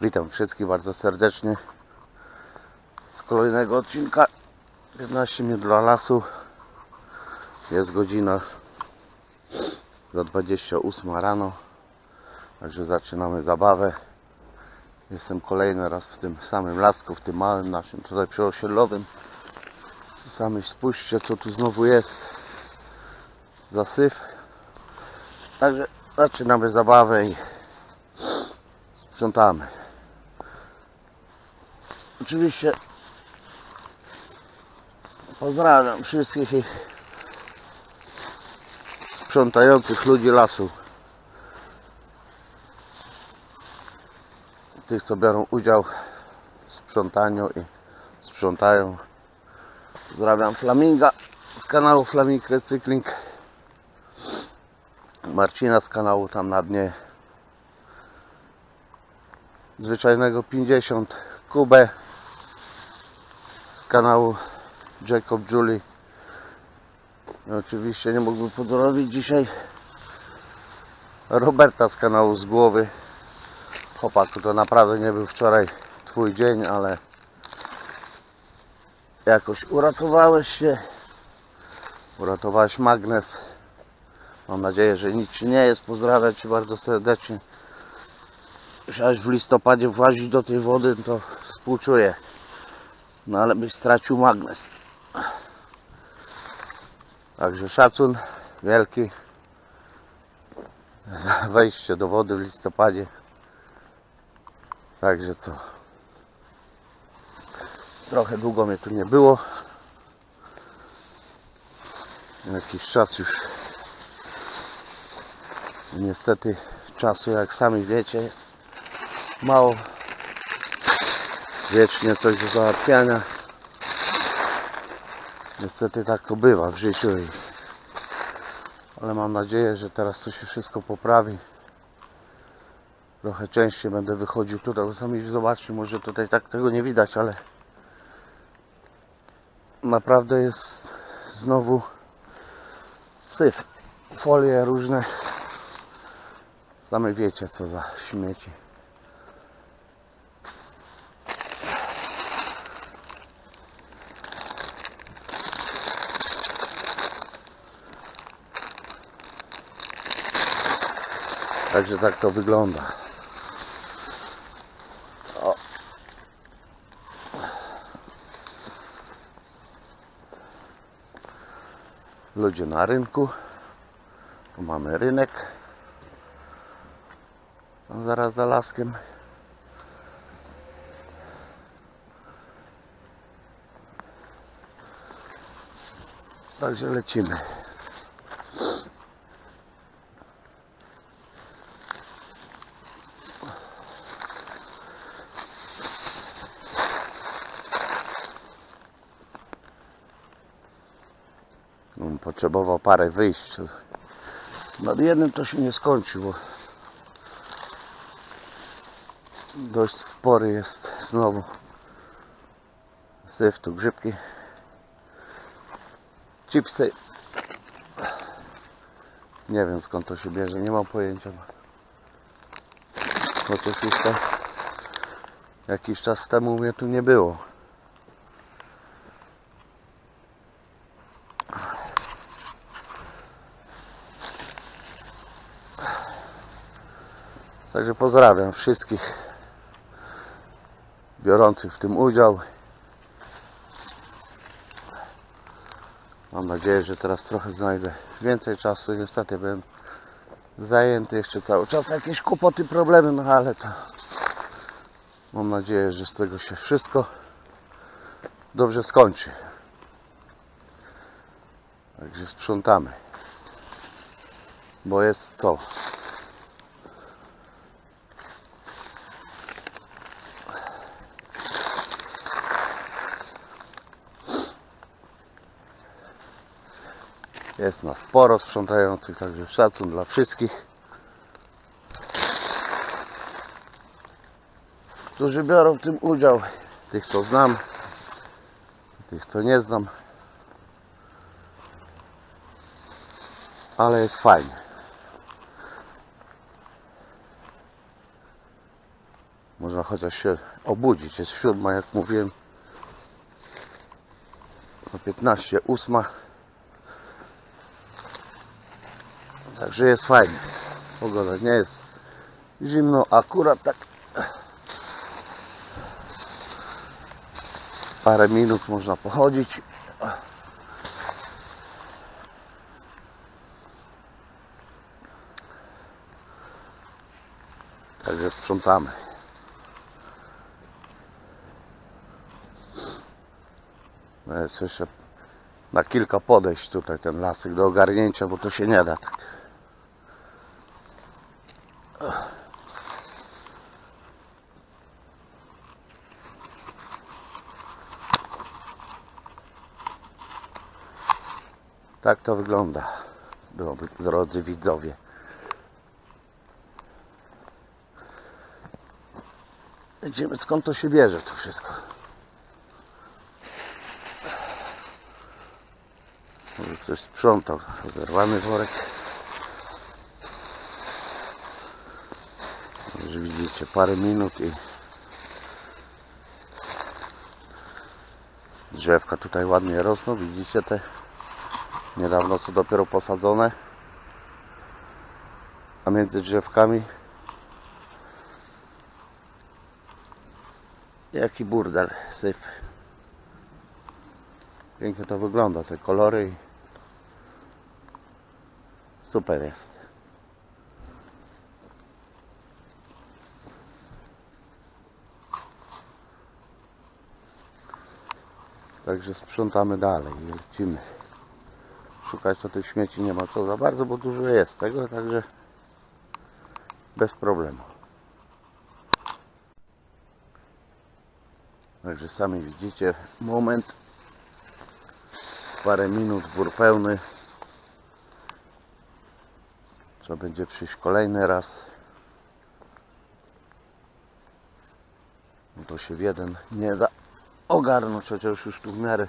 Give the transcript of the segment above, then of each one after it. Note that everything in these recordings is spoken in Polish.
Witam wszystkich bardzo serdecznie z kolejnego odcinka. 15 minut dla lasu. Jest godzina za 28 rano także zaczynamy zabawę. Jestem kolejny raz w tym samym lasku w tym małym naszym tutaj przyosiedlowym sami spójrzcie co tu znowu jest zasyf także zaczynamy zabawę i sprzątamy Oczywiście pozdrawiam wszystkich sprzątających ludzi lasu. Tych, co biorą udział w sprzątaniu i sprzątają. Pozdrawiam Flaminga z kanału Flaming Recykling. Marcina z kanału tam na dnie. Zwyczajnego 50 Kubę z kanału Jacob Julie. Oczywiście nie mógłbym pozdrowić dzisiaj Roberta z kanału z głowy. Chłopaku, to naprawdę nie był wczoraj Twój dzień, ale jakoś uratowałeś się. Uratowałeś magnes. Mam nadzieję, że nic nie jest. Pozdrawiam Cię bardzo serdecznie. Musiałeś w listopadzie włazić do tej wody, to współczuję. No ale byś stracił magnes. Także szacun wielki za wejście do wody w listopadzie. Także co? Trochę długo mnie tu nie było. Jakiś czas już. Niestety czasu, jak sami wiecie, jest mało. Wiecznie coś do załatwiania. Niestety tak to bywa w życiu. Ale mam nadzieję, że teraz to się wszystko poprawi. Trochę częściej będę wychodził tutaj, bo sami zobaczcie, może tutaj tak tego nie widać, ale naprawdę jest znowu syf. Folie różne. Same wiecie co za śmieci. Także tak to wygląda. Ludzie na rynku. Tu mamy rynek. A zaraz za laskiem. Także lecimy. On potrzebował parę wyjść. Nad jednym to się nie skończy, bo dość spory jest znowu syf tu grzybki. Chipsy. Nie wiem skąd to się bierze, nie mam pojęcia. Chociaż już to jakiś czas temu mnie tu nie było. Także pozdrawiam wszystkich biorących w tym udział. Mam nadzieję, że teraz trochę znajdę więcej czasu. Niestety byłem zajęty jeszcze cały czas. Jakieś kłopoty, problemy, no ale to mam nadzieję, że z tego się wszystko dobrze skończy. Także sprzątamy. Bo jest co? Jest nas sporo sprzątających, także szacun dla wszystkich, którzy biorą w tym udział. Tych, co znam, tych, co nie znam. ale jest fajnie. Można chociaż się obudzić. Jest siódma, jak mówiłem. O 15, ósma. Także jest fajnie. Pogoda nie jest zimno, akurat tak parę minut można pochodzić. Także sprzątamy. No jeszcze na kilka podejść tutaj ten lasek do ogarnięcia, bo to się nie da tak. Tak to wygląda, drodzy- widzowie. Widzimy skąd to się bierze to wszystko. Może ktoś sprzątał, zerwany worek. Już widzicie parę minut i drzewka tutaj ładnie rosną. Widzicie te niedawno co dopiero posadzone. A między drzewkami jaki burdel syf. Pięknie to wygląda, te kolory. Super jest. Także sprzątamy dalej lecimy. Szukać to tych śmieci nie ma co za bardzo, bo dużo jest tego, także bez problemu. Także sami widzicie, moment, parę minut, wór pełny. Trzeba będzie przyjść kolejny raz. No to się w jeden nie da ogarnąć, chociaż już tu w miarę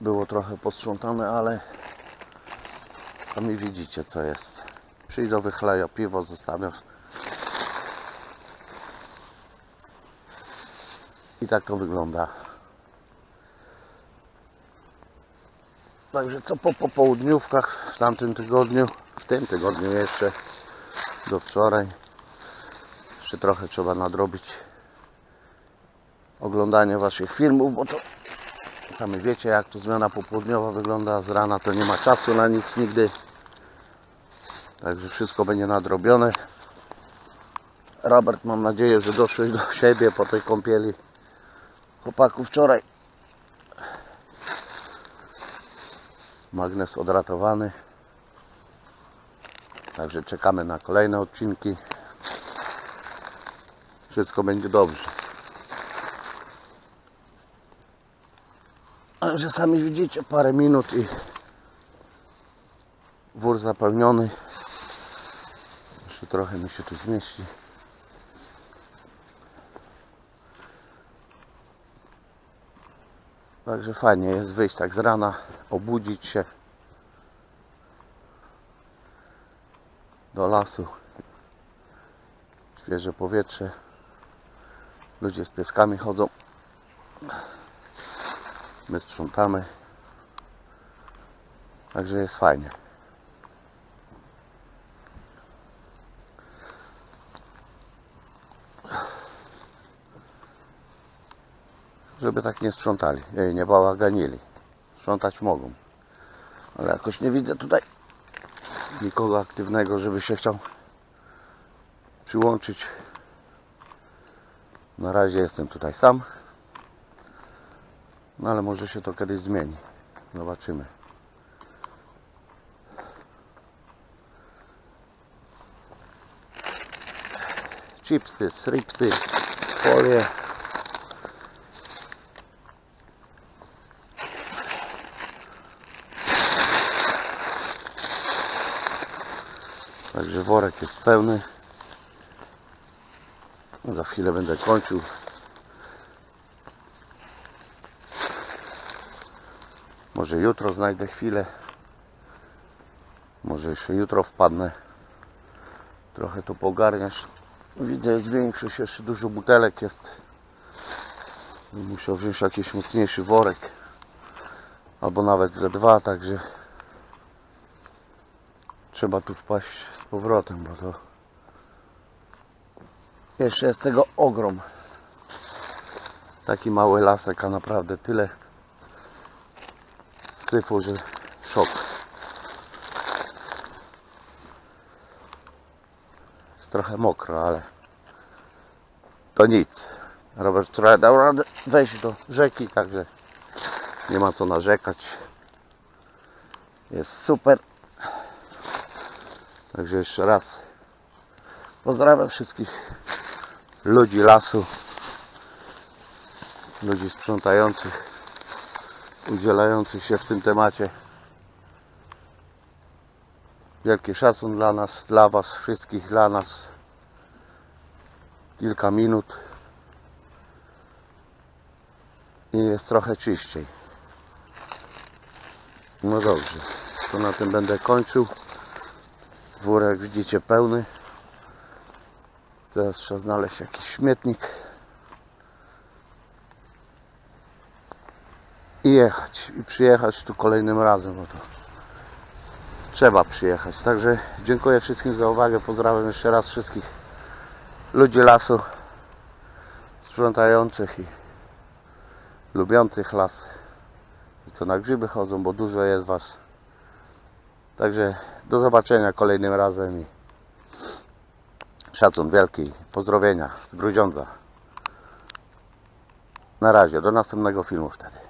było trochę posprzątane, ale sami widzicie co jest. Przyjdą, wychlają piwo, zostawią. I tak to wygląda. Także co po popołudniówkach w tamtym tygodniu, w tym tygodniu jeszcze do wczoraj. Jeszcze trochę trzeba nadrobić oglądanie waszych filmów, bo to sami wiecie jak to zmiana popołudniowa wygląda. Z rana to nie ma czasu na nic nigdy. Także wszystko będzie nadrobione. Robert mam nadzieję, że doszłeś do siebie po tej kąpieli chłopaku wczoraj. Magnes odratowany. Także czekamy na kolejne odcinki. Wszystko będzie dobrze. Także sami widzicie parę minut i wór zapełniony. Jeszcze trochę mi się tu zmieści. Także fajnie jest wyjść tak z rana, obudzić się do lasu. Świeże powietrze. Ludzie z pieskami chodzą. My sprzątamy. Także jest fajnie. Żeby tak nie sprzątali, nie bałaganili. Sprzątać mogą. Ale jakoś nie widzę tutaj nikogo aktywnego, żeby się chciał przyłączyć. Na razie jestem tutaj sam. No ale może się to kiedyś zmieni. Zobaczymy. Chipsy, stripsy, folie. Także worek jest pełny. Za chwilę będę kończył. Może jutro znajdę chwilę. Może jeszcze jutro wpadnę. Trochę to pogarniasz. Widzę, jest większość, jeszcze dużo butelek jest. Muszę wziąć jakiś mocniejszy worek. Albo nawet ze dwa, także trzeba tu wpaść z powrotem, bo to jeszcze jest tego ogrom. Taki mały lasek, a naprawdę tyle syfu, że szok. Jest trochę mokro, ale to nic. Robert wczoraj dał radę wejść do rzeki, także nie ma co narzekać. Jest super. Także jeszcze raz pozdrawiam wszystkich ludzi lasu, ludzi sprzątających, udzielających się w tym temacie. Wielki szacun dla nas, dla Was wszystkich, dla nas. Kilka minut i jest trochę czyściej. No dobrze, to na tym będę kończył. Worek widzicie pełny. Teraz trzeba znaleźć jakiś śmietnik i jechać i przyjechać tu kolejnym razem, bo to trzeba przyjechać. Także dziękuję wszystkim za uwagę. Pozdrawiam jeszcze raz wszystkich ludzi lasu, sprzątających i lubiących las i co na grzyby chodzą, bo dużo jest Was. Także do zobaczenia kolejnym razem i szacun wielki, pozdrowienia z Grudziądza. Na razie, do następnego filmu wtedy.